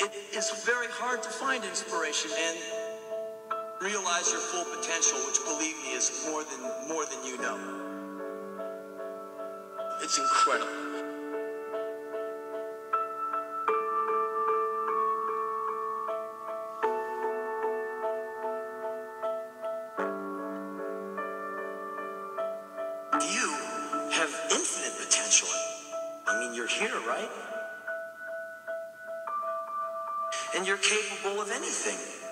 It is very hard to find inspiration and realize your full potential, which believe me is more than more than you know. It's incredible. You have infinite potential. I mean, you're here, right? And you're capable of anything.